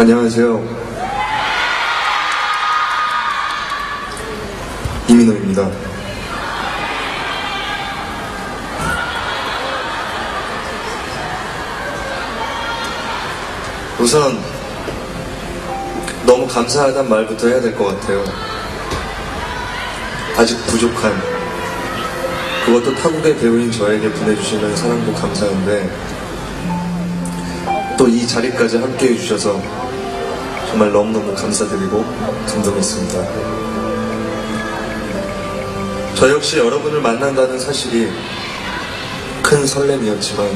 안녕하세요. 이민호입니다. 우선 너무 감사하단 말부터 해야 될 것 같아요. 아직 부족한 그것도 타국의 배우인 저에게 보내주시는 사랑도 감사한데 또 이 자리까지 함께 해주셔서 정말 너무너무 감사드리고 감동했습니다. 저 역시 여러분을 만난다는 사실이 큰 설렘이었지만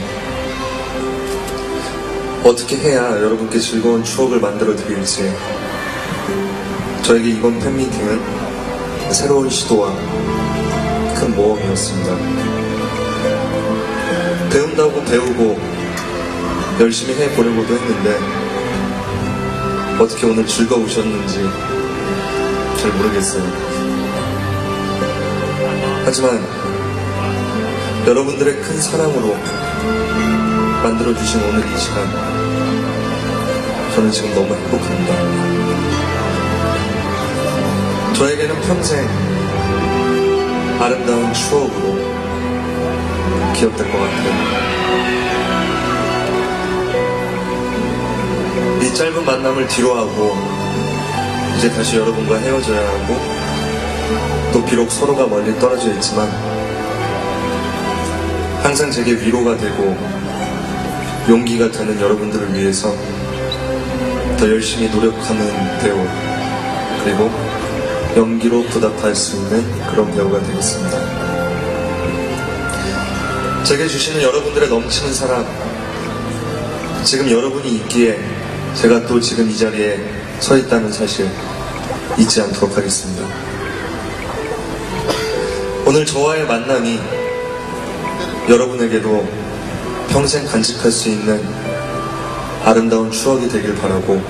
어떻게 해야 여러분께 즐거운 추억을 만들어 드릴지 저에게 이번 팬미팅은 새로운 시도와 큰 모험이었습니다. 배운다고 배우고 열심히 해보려고도 했는데 어떻게 오늘 즐거우셨는지 잘 모르겠어요. 하지만 여러분들의 큰 사랑으로 만들어주신 오늘 이 시간 저는 지금 너무 행복합니다. 저에게는 평생 아름다운 추억으로 기억될 것 같아요. 짧은 만남을 뒤로하고 이제 다시 여러분과 헤어져야 하고 또 비록 서로가 멀리 떨어져 있지만 항상 제게 위로가 되고 용기가 되는 여러분들을 위해서 더 열심히 노력하는 배우 그리고 연기로 보답할 수 있는 그런 배우가 되겠습니다. 제게 주시는 여러분들의 넘치는 사랑 지금 여러분이 있기에 제가 또 지금 이 자리에 서 있다는 사실 잊지 않도록 하겠습니다. 오늘 저와의 만남이 여러분에게도 평생 간직할 수 있는 아름다운 추억이 되길 바라고